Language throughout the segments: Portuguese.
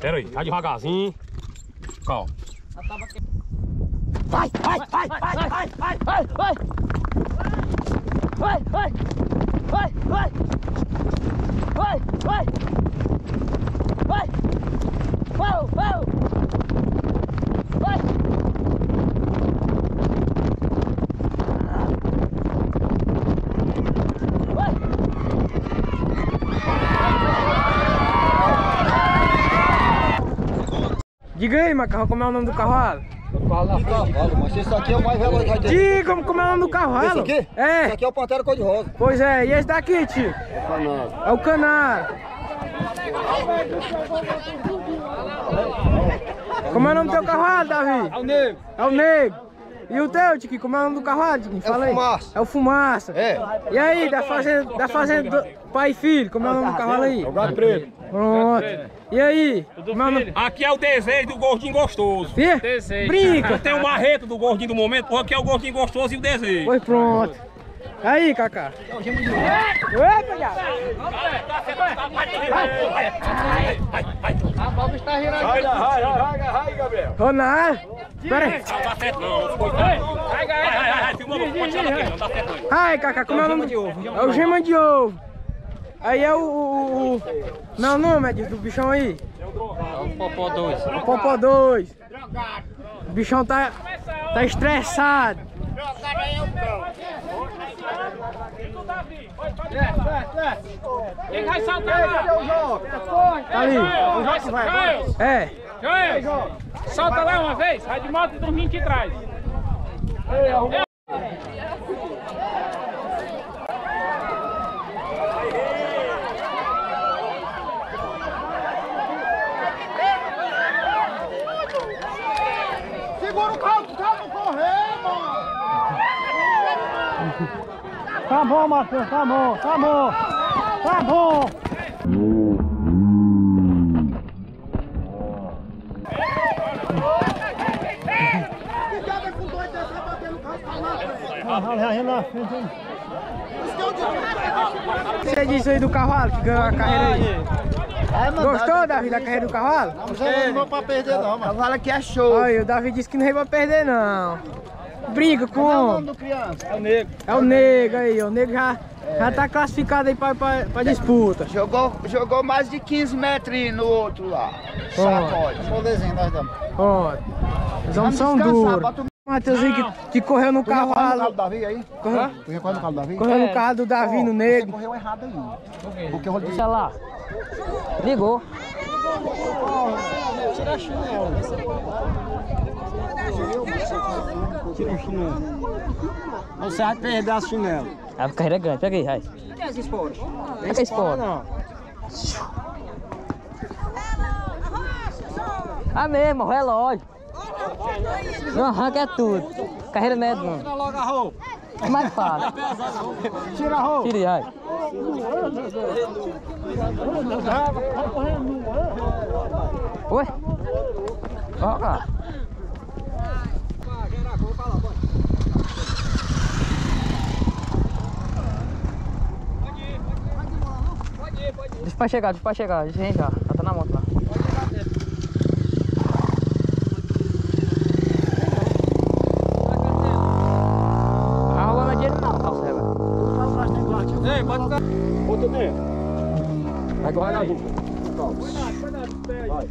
Pera aí, vai devagarzinho. Calma. Vai, vai, vai, vai, vai, vai, vai, vai. Vai, vai. Vai, vai. Vai, vai. Vai. Vai, vai. Vai. Vai. Diga aí, Macarrão, como é o nome do cavalo? Fala cavalo, mas esse aqui é o mais veloz que Diga como é o nome do cavalo. Esse aqui? É. Esse aqui é o Pantera Cor-de-Rosa. Pois é, e esse daqui, tio? Fanado. É o Canário. Como é o nome do teu cavalo, Davi? É o negro. É o Negro. E o teu, Tiki, como é o nome do cavalo, Tiki? Fala aí. Fumaça. É o Fumaça. É. E aí, da fazenda, da fazenda do pai e filho, como é o nome do cavalo aí? O gato preto. Pronto. E aí? Como é o nome? Aqui é o desejo do gordinho gostoso. Fih? Brinca. Tem o marreto do gordinho do momento, porque aqui é o gordinho gostoso e o desejo. Pois pronto. Aí, Cacá. Oi, palhaço. Vai, vai, vai, vai, vai, Gabriel. Ronaldo. Pera aí. Não dá certo não. Vai, vai, vai, vai, vai, filma, pode chamar aqui, não dá certo não. Ai, Cacá, como é o nome? de ovo. É o gema de ovo. Aí é o... o, o... Não, o nome é do bichão aí? É o Popó 2. O Popó 2. O bichão tá, tá estressado. Quem vai saltar lá? Tá ali. Joel, É. Joel, solta lá uma vez, vai de moto e dormindo aqui atrás. Segura o carro, o carro não correr, mano. Tá bom, Matheus, tá bom, tá bom. Tá bom. Você disse aí do cavalo que ganhou a carreira aí. Gostou, Davi, da carreira do cavalo? Não vou pra perder não, mano. Cavalo aqui é show. Olha, o Davi disse que não veio pra perder, não. Briga com o homem. do criança? É o nego aí, o nego já, já tá classificado aí pra, pra, pra disputa. Jogou, jogou mais de 15 metros no outro lá. Sacode. Vamos desenho, nós damos. Ó, os homens são duros. O Matheusinho que, que correu no já correu no carro do Davi aí? Correu? Correu no carro do Davi? correu no carro do Davi, no Você nego. correu errado aí. Porque eu vou dizer. Deixa lá. Ligou. Você vai perder a chinela. A carreira é grande, pega aí, vai. Pega esse esporo. Pega esse esporo. Ah mesmo, o relógio. Não arranca é tudo. Carreira média não. Tira logo a roupa. É mais fácil. Tira a roupa. Tira aí, vai. Oi? Ó, cara. Deixa pra chegar, deixa pra chegar, gente já. Vai correr na dupla. Vai.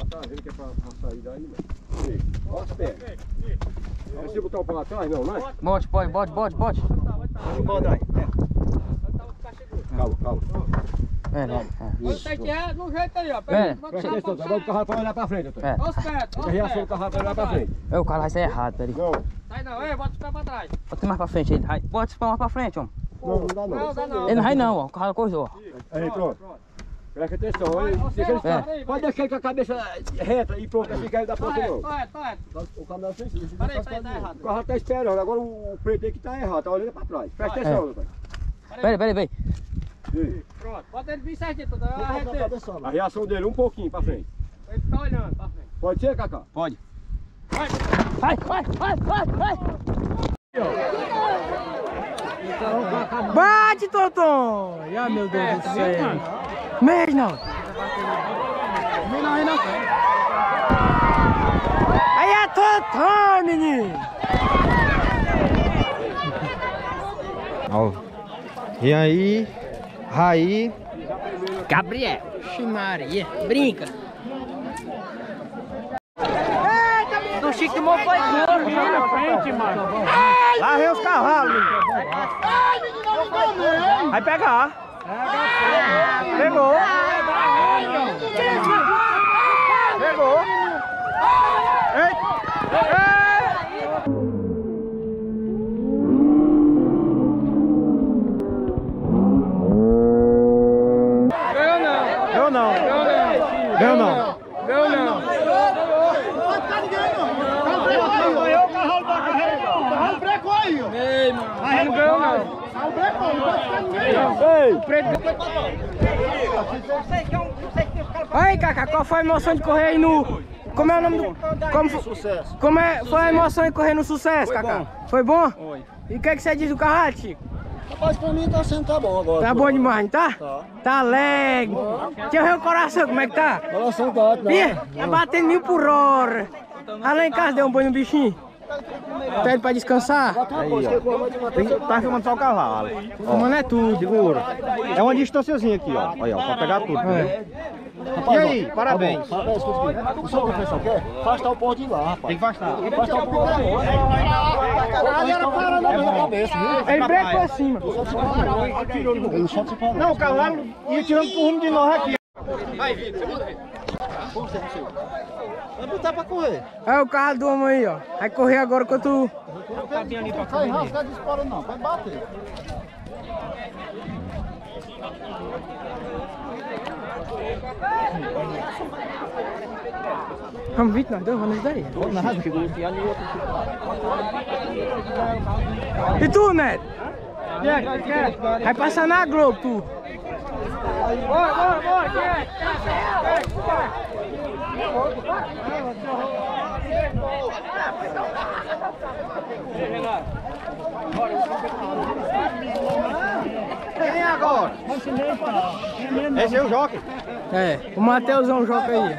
Ah, tá vendo que é pra, pra sair daí, né? Bota os pés. Não precisa botar o pé lá atrás, não, né? Bote, pode, bote, bote, bote. Bota aí. Calma, calma. É, né? Você que é no jeito aí, ó. É. Presta atenção, agora o carro vai olhar pra frente, Antônio. É. Olha os pés, olha A os reação pés. do carro vai olhar pra frente. É, o cara vai sair errado, peraí. Não, Sai não, ei, bota os pés pra trás. Bota mais pra frente aí. vai. Bota esse pé mais pra frente, homem. Não, não dá Não, não. dá não. Ele não vai não, ó. O carro coisou, ó. Aí, pronto. Presta atenção, É. pode deixar ele com a cabeça reta e pronto, assim que ele dá pra Correto, não. correto, correto. O não fez isso. Peraí, peraí, tá errado. O carro tá esperando, agora o preto aí que tá errado, tá olhando pra trás. Presta atenção, meu pai. Peraí, peraí, peraí. Pronto, bota ele bem certinho, toda a. A reação dele um pouquinho pra frente. Ele fica olhando pra frente. Pode ser, Cacá? Pode. Vai, vai, vai, vai, vai. Bate, Toton! Ah, meu Deus do céu. Mês não. Aí é Totó, menino. Ó. E aí, Raí, Gabriel. Maria. Brinca. Chico tomou foi couro, Na frente, mano. lá vem os cavalos. Vai pegar. Pegou. Pegou. Ei, Aí, Cacá, qual foi a emoção de correr aí no. Como é o nome do. Como, sucesso. Como é, foi a emoção de correr no sucesso, Cacá? Foi bom? Foi. E o que, é que você diz do carro, Chico? Rapaz, pra mim tá sendo tá bom agora. Tá bom demais, não tá? Tá. Tá alegre. Deixa eu ver o coração, como é que tá? Coração tá ótimo. Ih, tá batendo mil por hora. Lá em casa deu um banho no bichinho. Tá ele pra descansar? tá filmando só o cavalo. Mano, é tudo. Segura. É uma distânciazinha aqui, ó. Olha, ó, pra pegar tudo. É. E aí, parabéns. Parabéns, aqui. O senhor professor quer? Afastar o pó de lá, rapaz. Tem que afastar. Afastar o pó de lá. Ali era parando na minha cabeça, viu? Ele. Ele só se parou. Não, o cavalo ia tirando pro rumo de nós aqui. Vai botar pra correr. Aí o carro do homem aí, ó. Vai correr agora enquanto. Sai rasga, dispara não. Vai bater. Vamos vir, nós dois, vamos daí. E tu, Neto? Vai passar na Globo, tu. Bora, bora, bora. Quem é? Quem é agora? Esse é o Joque. É, o Mateusão joga aí.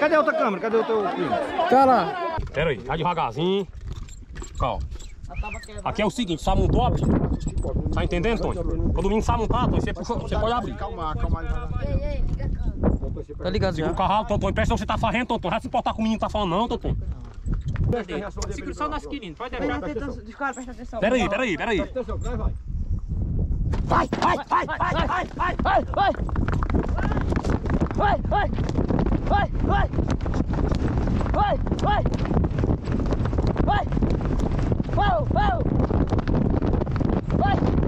Cadê a outra câmera? Cadê o teu filho? Tá lá. Pera aí, vai devagarzinho. Calma. Aqui é o seguinte, um top? Tá entendendo, Tony? Quando o menino sabe montar, Tony, você, puxa, você pode abrir. Tá ligado já. O carro, Tony, presta você tá farrendo, Tony. Não vai se importar com o menino tá falando, não, Tony. Segura só o nosso quilinho, pode deixar. Pera aí, pera aí, pera aí. Atenção, vai, vai. Vai, vai, vai, vai, vai, vai, vai, vai. Vai, vai. Vai, vai. Vai, vai. Vai. Vai, vai. Vai. Vai.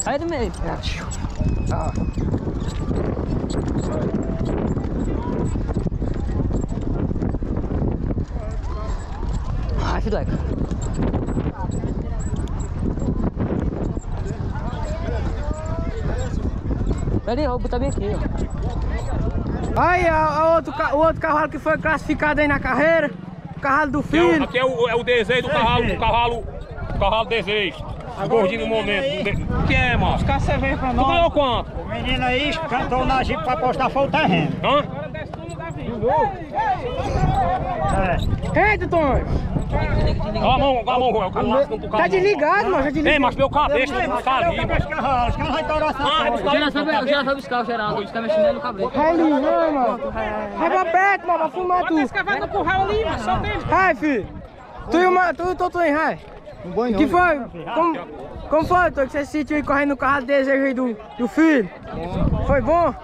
Sai do meio. Ah. Ai, filho Eca. Pera aí, eu vou botar bem aqui, ó. Aí, a outro, o outro cavalo que foi classificado aí na carreira. O cavalo do é, filho. aqui é o, é o desejo do cavalo, o cavalo, o cavalo desejo. O gordinho do momento. O que é, mano? Cá você veio pra Tu nós. ganhou quanto? O menino aí cantou na jipe pra postar foi o terreno. Hã? Agora desce tudo no Davi. Eita, Tonho. Ó a mão, ó a mão, o cara lasca pro carro. Tá desligado, mano. Já Ei, desligado. mas meu cabeça vai buscar ali. Os os cavalos vai torar essa Ah, vai O buscar o Geraldo foi buscar o Geraldo, buscar meu chinelo e o cabelo. Vai ali, não, mano. Vai pra perto, mano, pra Bota tu. esse cavalo no curral ali, mano. Só dele. Vai, filho. Tu e o Ma- tu e o Totonho, vai. Um banho que foi? Como, como foi, Tô, que você sentiu aí correndo no carro de desejo aí do, do filho? Foi bom?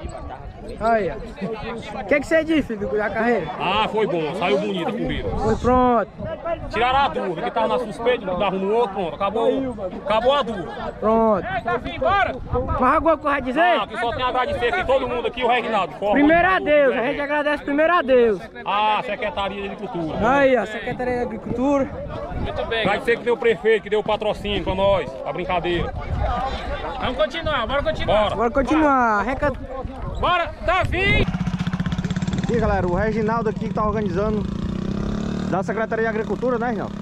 Aí, ó. O que, que você disse, filho, da carreira? Ah, foi bom, saiu bonita a corrida. Foi pronto. Tiraram a dúvida, que tava na suspeita, dava no outro, pronto. Acabou, acabou a dúvida. Pronto. Ei, Davi, bora! Mais alguma coisa a dizer? Ah, aqui só tem a agradecer aqui todo mundo aqui, o Reginaldo. forma- Primeiro a Deus, a gente agradece primeiro a Deus. A Secretaria de Agricultura. Aí, ó, Secretaria de Agricultura. Muito bem. Agradecer que deu o prefeito, que deu o patrocínio pra nós, a brincadeira. Vamos continuar, bora continuar. Bora. Bora continuar. Reca... Bora, Davi! E galera, o Reginaldo aqui que tá organizando da Secretaria de Agricultura, né, Reginaldo?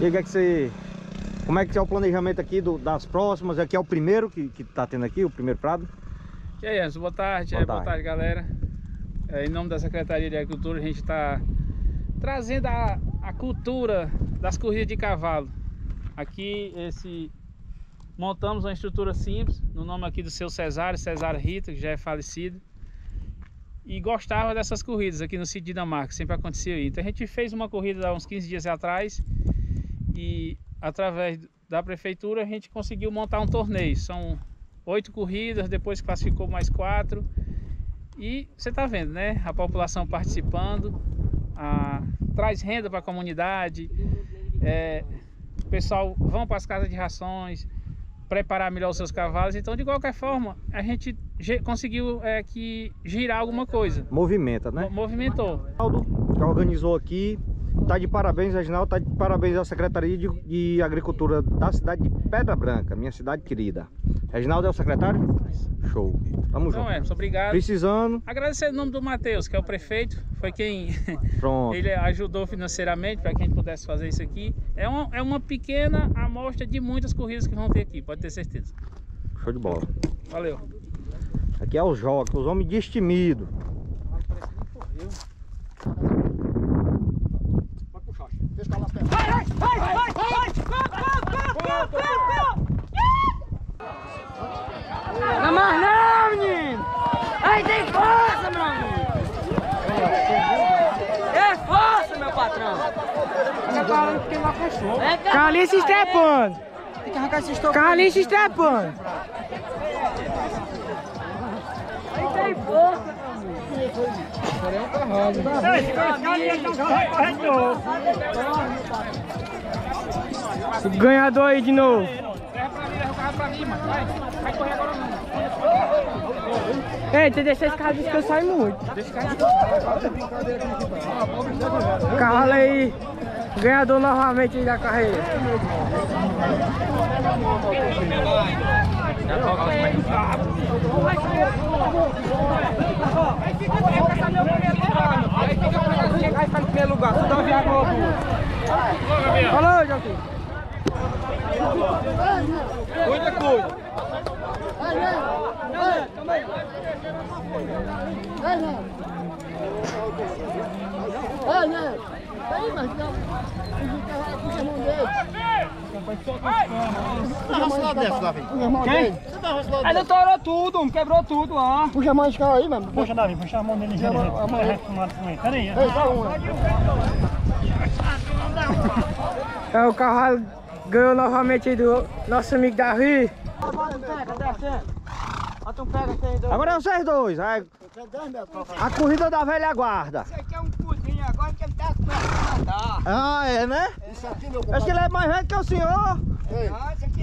E o que é que você. Como é que é o planejamento aqui do- das próximas? Aqui é o primeiro que, que tá tendo aqui, o primeiro prado. E aí, Anderson, boa tarde. Boa É, boa tarde. tarde, galera. É, em nome da Secretaria de Agricultura, a gente está trazendo a, a cultura das corridas de cavalo. Aqui, esse montamos uma estrutura simples, no nome aqui do seu Cesário, Cesário Rita, que já é falecido. E gostava dessas corridas aqui no sítio de Dinamarca, sempre acontecia aí. Então a gente fez uma corrida há uns 15 dias atrás e através da prefeitura a gente conseguiu montar um torneio. São oito corridas, depois classificou mais quatro. E você está vendo, né? A população participando, a- traz renda para a comunidade, é, o pessoal vão para as casas de rações, preparar melhor os seus cavalos. Então, de qualquer forma, a gente ge- conseguiu é, que girar alguma coisa. Movimenta, né? Mo- Movimentou. Que organizou aqui. Tá de parabéns, Reginaldo. Tá de parabéns à Secretaria de, de Agricultura da cidade de Pedra Branca, minha cidade querida. Reginaldo é o secretário? Show. Tamo junto. Emerson, obrigado. Precisando, Agradecer o nome do Matheus, que é o prefeito, foi quem pronto. Ele ajudou financeiramente para que a gente pudesse fazer isso aqui. É uma, é uma pequena amostra de muitas corridas que vão ter aqui, pode ter certeza. Show de bola. Valeu. Aqui é os jogos, os homens destemidos. Não mais não, menino! Aí tem força, meu amigo! É força, meu patrão! Carlinhos se estrepando! Tem que arrancar esses tocos. Carlinhos se estrepando! Aí tem força, O ganhador aí de novo. Ei, tem que deixar esse carro descansar muito. Cavalo aí, ganhador novamente da carreira. Falou, Ele torou tudo, quebrou tudo lá. Puxa mais esse carro aí, mano. Puxa, Davi, puxa a mão dele. Puxa a mão, a mão aí. Peraí. Ei, só uma. É, o cavalo ganhou novamente aí do nosso amigo Davi. Agora é vocês dois. A, a corrida da velha guarda. Esse aqui é um cozinho agora que ele tá matar. Ah, é, né? Esse aqui, meu Acho que ele é mais velho que o senhor. Ei,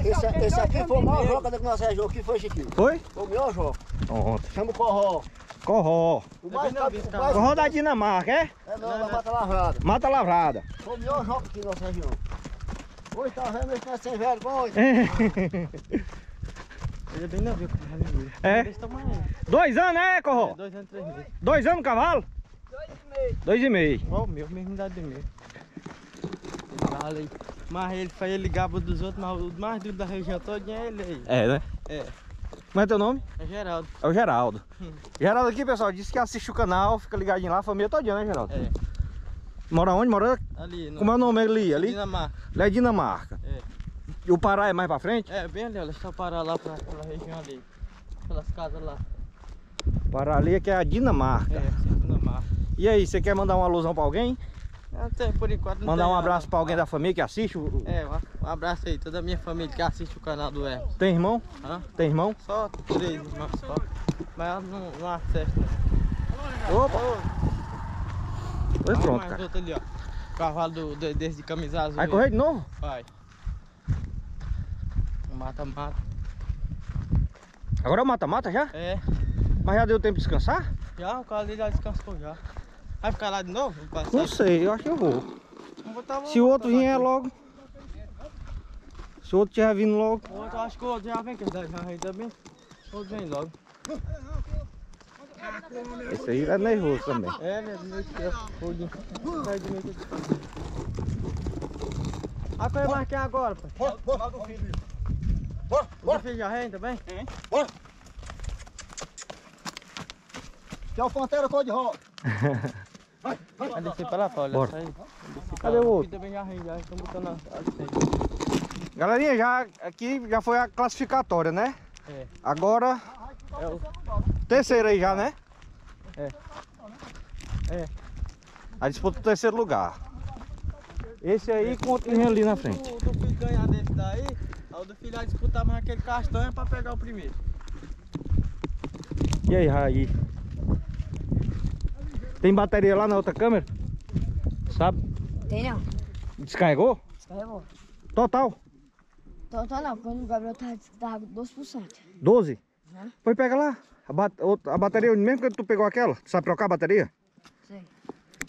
esse, esse aqui foi o maior jogo da nossa região. Aqui foi, Chiquinho. Foi? Foi o melhor jogo. Ontem. Chama o Corró. Corró. O mais top, o mais... Corró da Dinamarca, é? É não, da Mata Lavrada. Mata lavrada. Foi o melhor jogo aqui da nossa região. Hoje tá vendo esse não é sem vergonha. Ele é bem novinho, o cavalo. É? Dois anos, né, Corró? Dois anos, três meses. Dois anos, cavalo? Dois e meio. Ó, o meu, mesma idade do meu. Cavalo aí. Mas ele faz ele gaba dos outros, mas o mais duro da região toda é ele aí. É, né? É. Como é teu nome? É Geraldo. É o Geraldo. Geraldo aqui, pessoal, disse que assiste o canal, fica ligadinho lá, a família todinha, né, Geraldo? É. Mora onde? Mora... Ali, no Como é o nome ali? Ali? Dinamarca. Ele é Dinamarca. É. E o Pará é mais pra frente? É, bem ali, ó. Deixa eu parar lá pra, pela região ali. Pelas casas lá. Pará ali é que é a Dinamarca. É, assim, Dinamarca. E aí, você quer mandar uma alusão pra alguém? Até por enquanto não Mandar um nada. abraço pra alguém da família que assiste? o- É, um- abraço aí, toda a minha família que assiste o canal do Hermes. Tem irmão? Hã? Tem irmão? Só três irmãos só. Mas não, não acessa. Opa! Pois Olha pronto, mais cara. outro ali, ó. cavalo do, do, desse de camisa azul. Vai correr de novo? Vai. Mata-mata. Agora é o mata-mata já? É. Mas já deu tempo de descansar? Já, o dele já descansou já. Vai ficar lá de novo? Não sei, eu acho que eu vou. Botar Se o outro vier logo. Se o outro tiver vindo logo. O outro, acho que o outro já vem, que já vem também. O outro vem logo. Esse aí é nervoso também. É, né? De noite que é foguinho. Sai de noite aqui. A coisa mais quem agora, pai? Bora, bora. filho. O filho já vem também? Que é o Pantera cor de rosa. Vai descer pra lá, Paulo. Bora. Cadê o outro? Galerinha, já, aqui já foi a classificatória, né? É. Agora, É o terceiro aí já, né? É. É. A disputa do terceiro lugar. Esse aí com outro ali na frente. O do filho ganhar desse daí, aí o do filho vai disputar mais aquele castanho pra pegar o primeiro. E aí, Raí? Tem bateria lá na outra câmera? Sabe? Tem não. Descarregou? Descarregou. Total? Tá não, quando o Gabriel tava, tava com 12%. 12? Uhum. Pois pega lá. A, ba- outra- a bateria, mesmo que tu pegou aquela, tu sabe trocar a bateria?